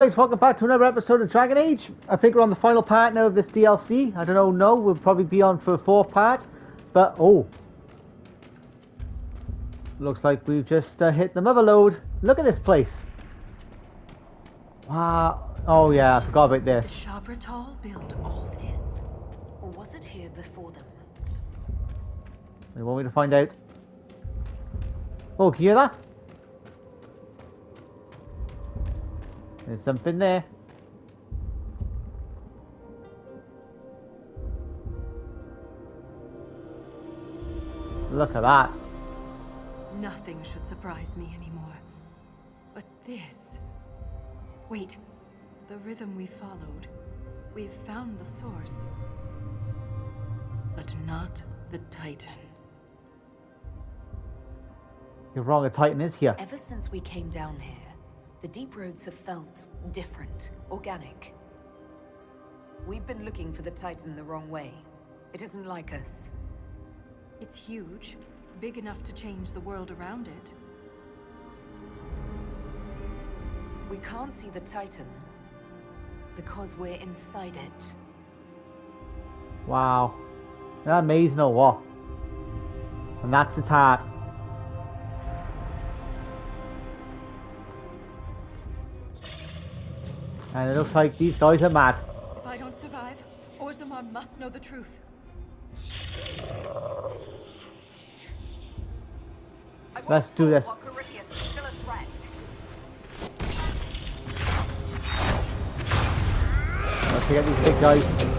guys, welcome back to another episode of Dragon Age. I think we're on the final part now of this DLC. I don't know, no, we'll probably be on for a fourth part. But, oh. Looks like we've just uh, hit the mother load. Look at this place. Wow. Oh yeah, I forgot about this. The. Sha-Brytol built all this. Or was it here before them? They want me to find out. Oh, can you hear that? There's something there. Look at that. Nothing should surprise me anymore. But this... Wait. The rhythm we followed. We've found the source. But not the Titan. You're wrong, a Titan is here. Ever since we came down here, the deep roads have felt different, organic. We've been looking for the Titan the wrong way. It isn't like us. It's huge. Big enough to change the world around it. We can't see the Titan because we're inside it. Wow. That amazing or what? And that's its heart. And it looks like these guys are mad. If I don't survive, Orzammar must know the truth. Let's do this. Corypheus is still a threat. Let's get these big guys.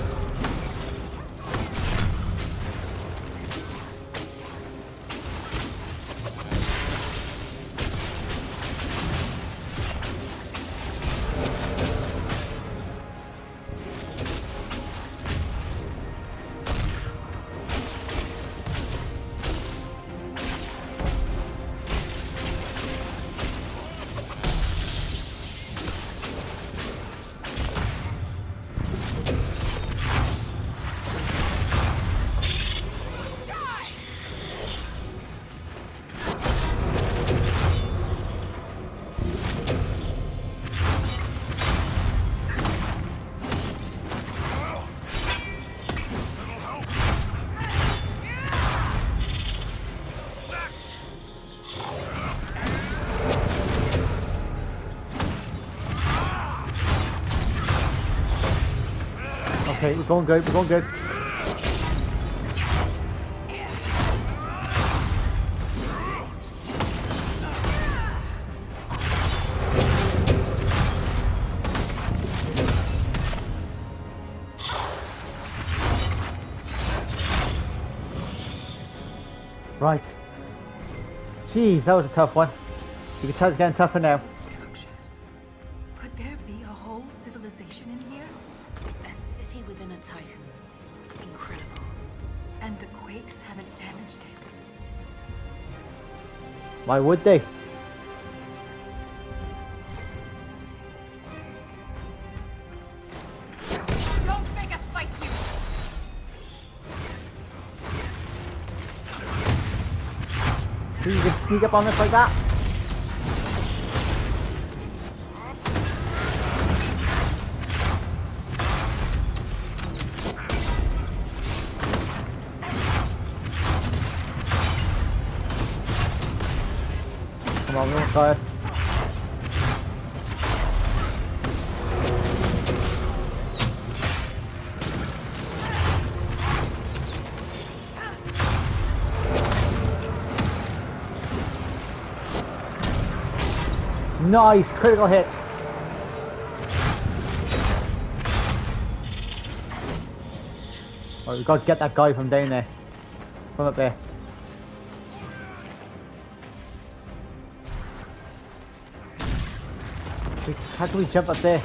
Okay, we're going good, we're going good. Right. Jeez, that was a tough one. You can tell it's getting tougher now. Why would they? Don't make us fight you! You can sneak up on us like that? Guys. Nice, critical hit. We've got to get that guy from down there. From up there. How can we jump up there?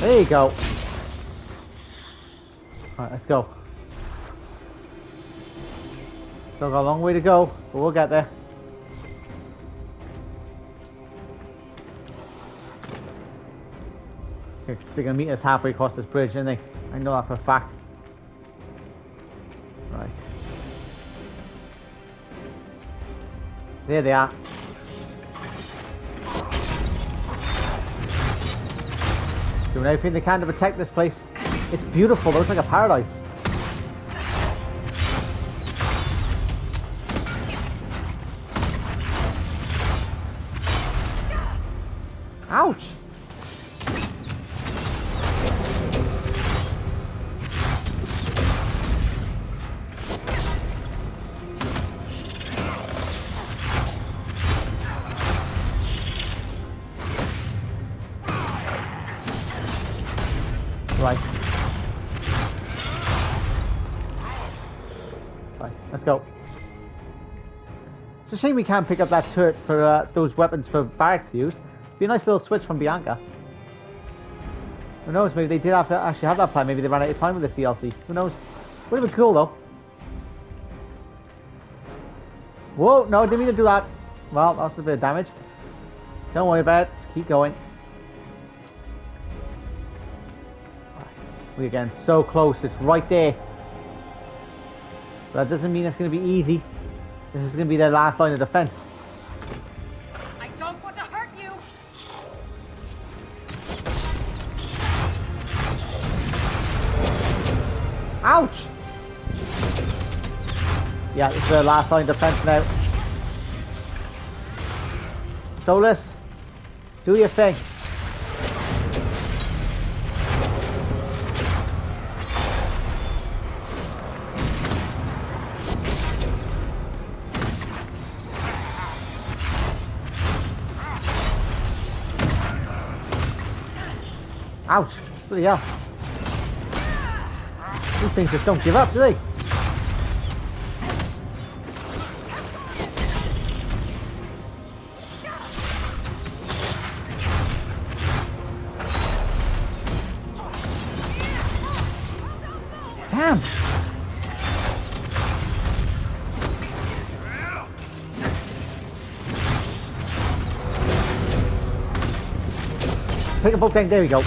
There you go. Alright, let's go. Still got a long way to go, but we'll get there. They're going to meet us halfway across this bridge, aren't they? I know that for a fact. Right. There they are. Doing everything they can to protect this place. It's beautiful, it looks like a paradise. Shame we can't pick up that turret for uh, those weapons for to use. Be a nice little switch from Bianca. Who knows, maybe they did have to actually have that plan. Maybe they ran out of time with this DLC. Who knows? Would have been cool though. Whoa, no, didn't mean to do that. Well, that's a bit of damage. Don't worry about it, just keep going. We're getting so close, it's right there. But that doesn't mean it's going to be easy. This is going to be their last line of defense. I don't want to hurt you! Ouch! Yeah, it's their last line of defense now. Solas, do your thing. Ouch! Bloody hell. These things just don't give up, do they? Damn! Pick book tank, there we go.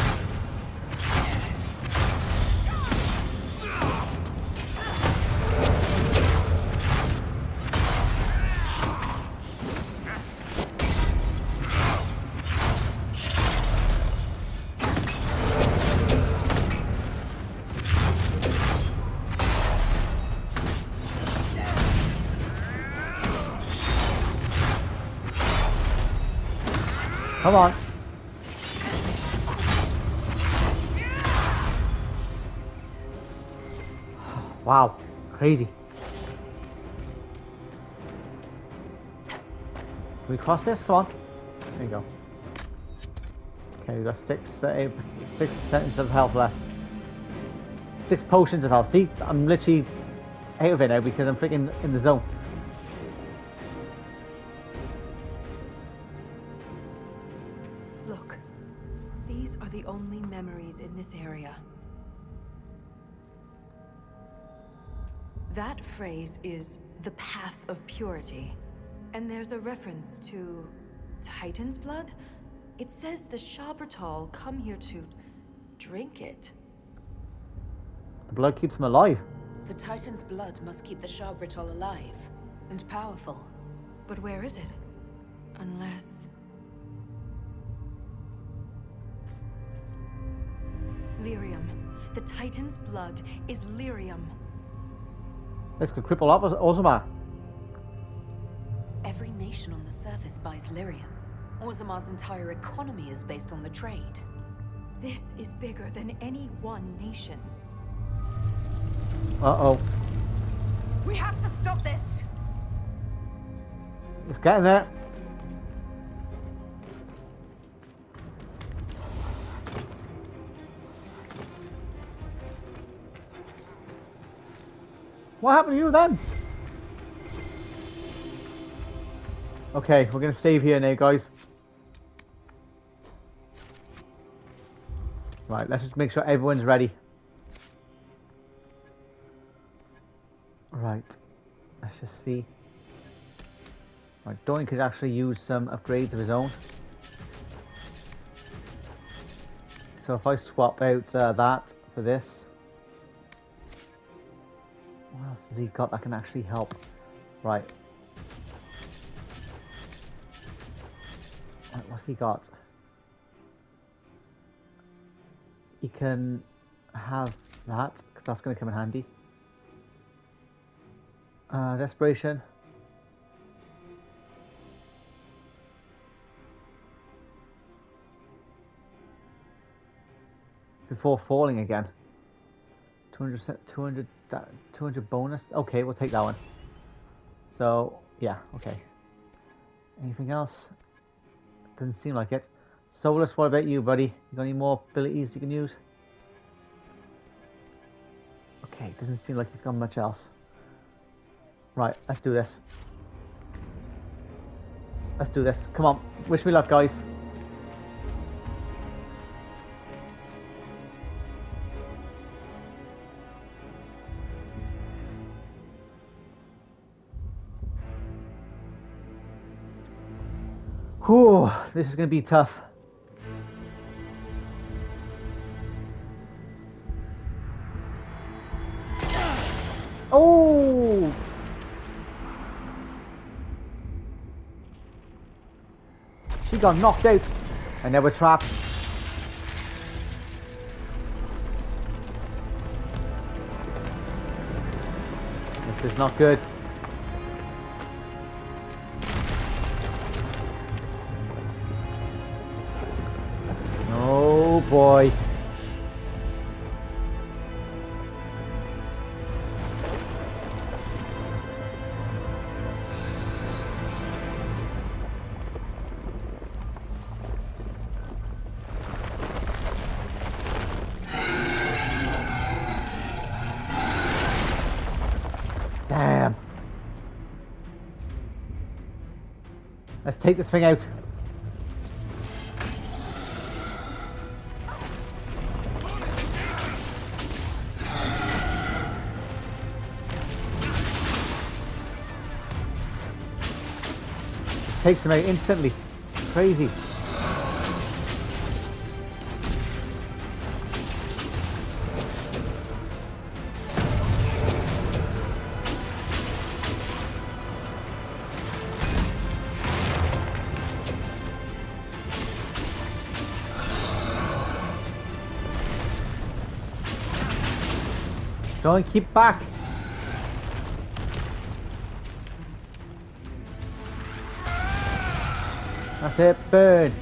Crazy. Can we cross this? Come on. There you go. Okay, we've got six, uh, eight, six percentage of health left. Six potions of health. See, I'm literally out of it now because I'm freaking in the zone. Look, these are the only memories in this area. That phrase is the path of purity. And there's a reference to Titan's blood? It says the Sha-Brytol come here to drink it. The blood keeps them alive. The Titan's blood must keep the Sha-Brytol alive and powerful. But where is it? Unless... Lyrium. The Titan's blood is lyrium. This could cripple up Orzammar. Every nation on the surface buys lyrium. Orzammar's entire economy is based on the trade. This is bigger than any one nation. Uh-oh. We have to stop this! It's getting there. What happened to you then? Okay, we're gonna save here now, guys. Right, let's just make sure everyone's ready. Right, let's just see. Right, Doink could actually use some upgrades of his own. so if I swap out uh, that for this, else has he got that can actually help? Right. Right, what's he got? He can have that, because that's going to come in handy. Uh, desperation. Before falling again. 200, 200, 200 bonus. Okay, we'll take that one. So, yeah, okay. Anything else? Doesn't seem like it. Solas, what about you, buddy? You got any more abilities you can use? Okay, doesn't seem like he's got much else. Right, let's do this. Let's do this. Come on, wish me luck, guys. This is going to be tough. Oh! She got knocked out and they were trapped. This is not good. Boy. Damn. Let's take this thing out. Takes him out instantly. Crazy. Don't keep back. That's it, burn.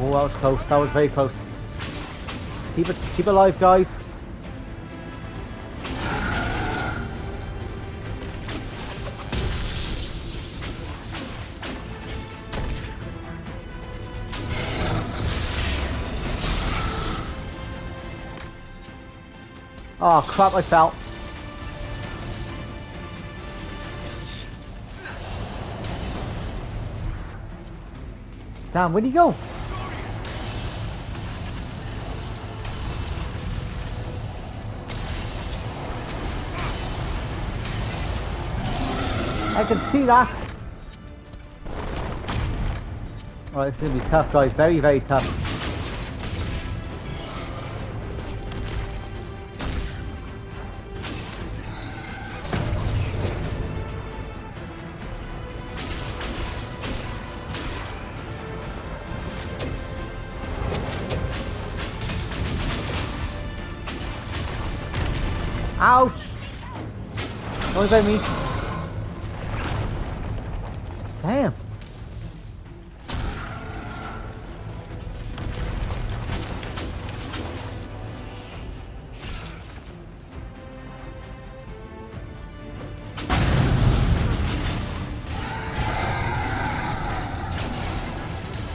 Oh, that was close. That was very close. Keep it, keep it alive, guys. Oh crap, I fell. Damn, where'd he go? I can see that. Oh, it's gonna be tough, guys. Very, very tough. Don't by me. Damn.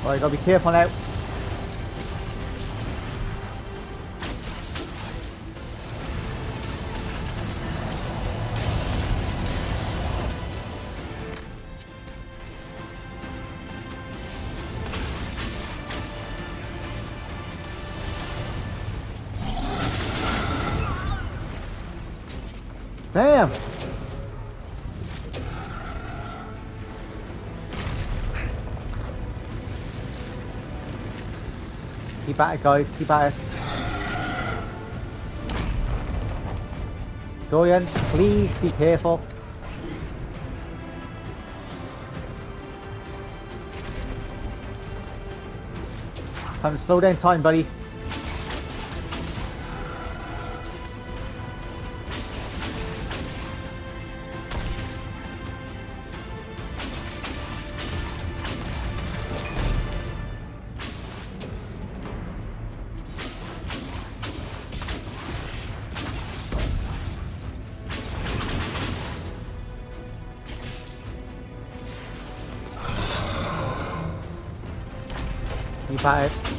Alright, gotta be careful now. Keep at it, guys. Keep at it. Dorian, please be careful. Time to slow down time, buddy. Keep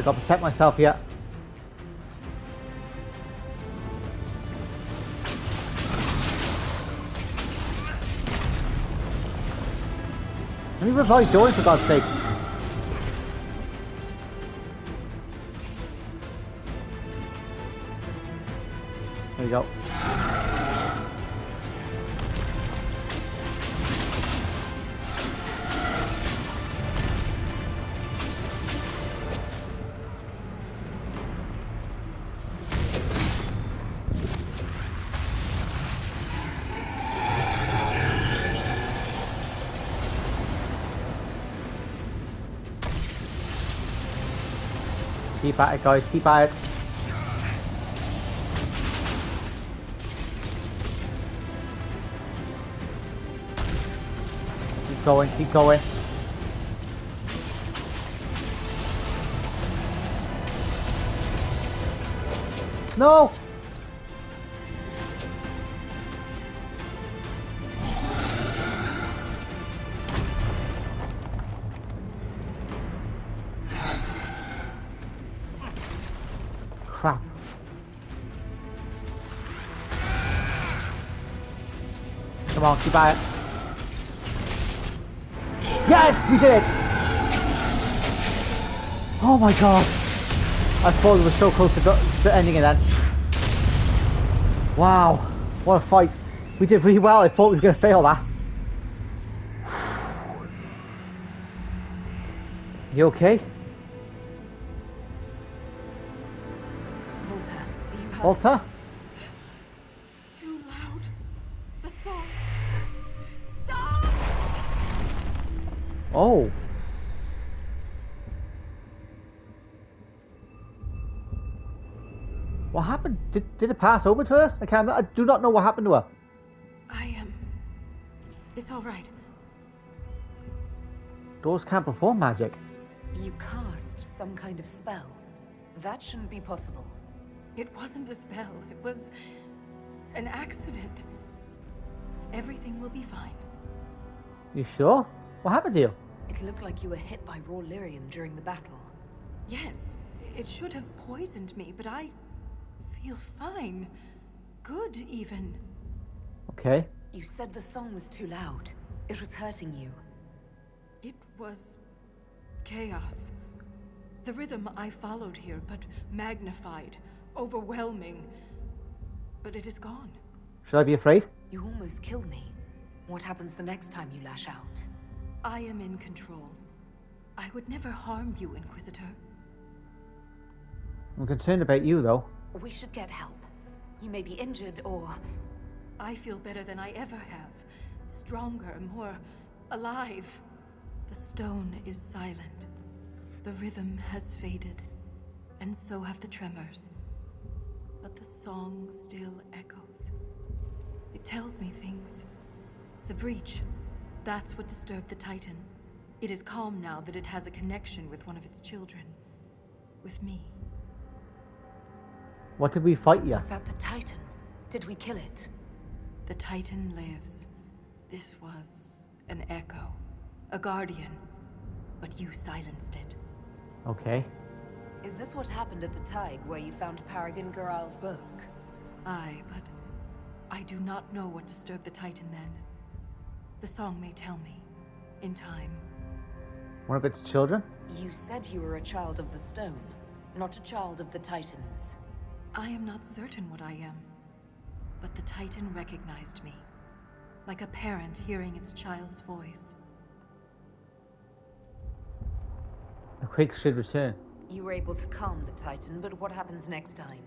I gotta protect myself here. Let me revive Dorian for God's sake. There you go. At it, guys. Keep at it. Keep going. Keep going. No! Come on, keep it. Yes, we did it! Oh my god. I thought we were so close to, to ending it then. Wow, what a fight. We did really well. I thought we were going to fail that. You okay? Valta, you hurt? Oh. What happened? Did, did it pass over to her? I can't. I do not know what happened to her. I am. It's all right. Doors can't perform magic. You cast some kind of spell. That shouldn't be possible. It wasn't a spell. It was an accident. Everything will be fine. You sure? What happened to you? It looked like you were hit by raw lyrium during the battle. Yes, it should have poisoned me, but I feel fine. Good, even. Okay. You said the song was too loud. It was hurting you. It was chaos. The rhythm I followed here, but magnified, overwhelming. But it is gone. Should I be afraid? You almost killed me. What happens the next time you lash out? I am in control. I would never harm you, Inquisitor. I'm concerned about you though. We should get help. You may be injured or... I feel better than I ever have. Stronger, more alive. The stone is silent. The rhythm has faded, and so have the tremors. But the song still echoes. It tells me things. The breach, that's what disturbed the Titan. It is calm now that it has a connection with one of its children. With me. What did we fight you? Was that the Titan? Did we kill it? The Titan lives. This was an echo, a guardian, but you silenced it. Okay. Is this what happened at the thaig where you found Paragon Garal's book? Aye, but I do not know what disturbed the Titan then. The song may tell me, in time. One of its children? You said you were a child of the stone, not a child of the Titans. I am not certain what I am, but the Titan recognized me, like a parent hearing its child's voice. The quake should return. You were able to calm the Titan, but what happens next time?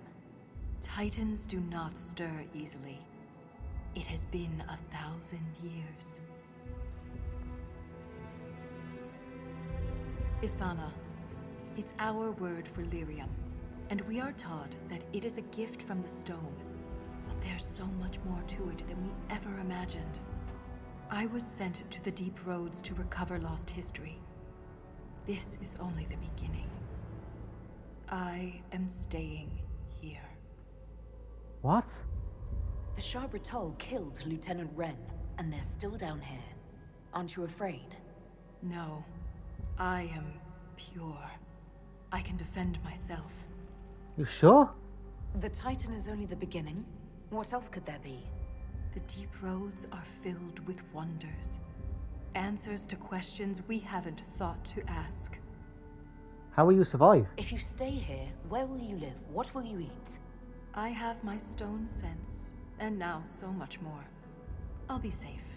Titans do not stir easily. It has been a thousand years. Isana. It's our word for lyrium, and we are taught that it is a gift from the stone. But there's so much more to it than we ever imagined. I was sent to the deep roads to recover lost history. This is only the beginning. I am staying here. What? The Sha-Brytol killed Lieutenant Renn, and they're still down here. Aren't you afraid? No. I am pure. I can defend myself. You sure? The Titan is only the beginning. What else could there be? The deep roads are filled with wonders. Answers to questions we haven't thought to ask. How will you survive? If you stay here, where will you live? What will you eat? I have my stone sense, and now so much more. I'll be safe.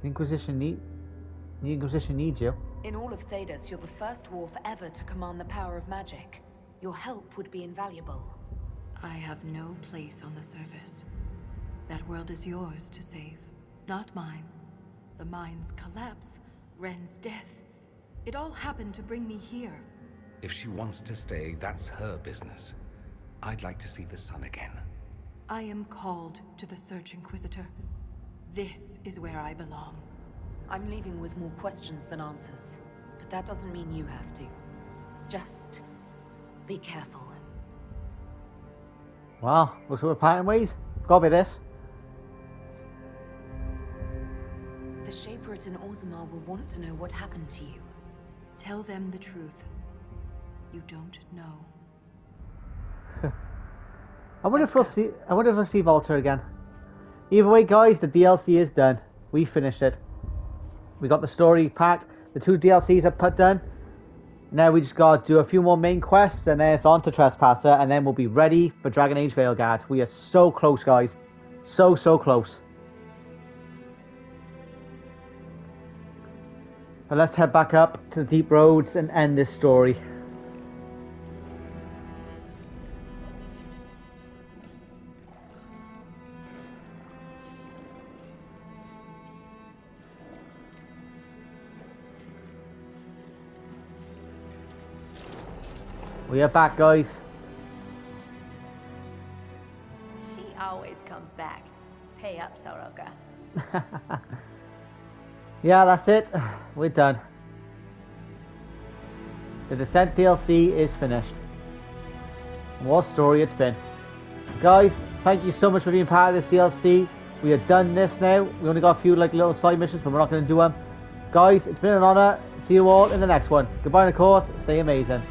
The Inquisition need the Inquisition needs you. In all of Thedas, you're the first dwarf ever to command the power of magic. Your help would be invaluable. I have no place on the surface. That world is yours to save, not mine. The mine's collapse, Renn's death. It all happened to bring me here. If she wants to stay, that's her business. I'd like to see the sun again. I am called to the Search Inquisitor. This is where I belong. I'm leaving with more questions than answers. But that doesn't mean you have to. Just... be careful. Well, looks like we're parting ways. It's gotta be this. The Shaperate and Orzammar will want to know what happened to you. Tell them the truth. You don't know. I wonder Let's if we'll see I wonder if we'll see Valta again. Either way guys, the DLC is done. We finished it. We got the story packed, the two DLCs are put done. Now we just gotta do a few more main quests and then it's on to Trespasser and then we'll be ready for Dragon Age Veilguard. We are so close guys. So so close. But let's head back up to the deep roads and end this story. We are back guys. She always comes back. Pay up, Soroka. yeah, that's it. We're done. The Descent DLC is finished. What a story it's been. Guys, thank you so much for being part of this DLC. We are done this now. We only got a few like little side missions, but we're not going to do them. Guys, it's been an honour. See you all in the next one. Goodbye, and of course, stay amazing.